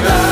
birthday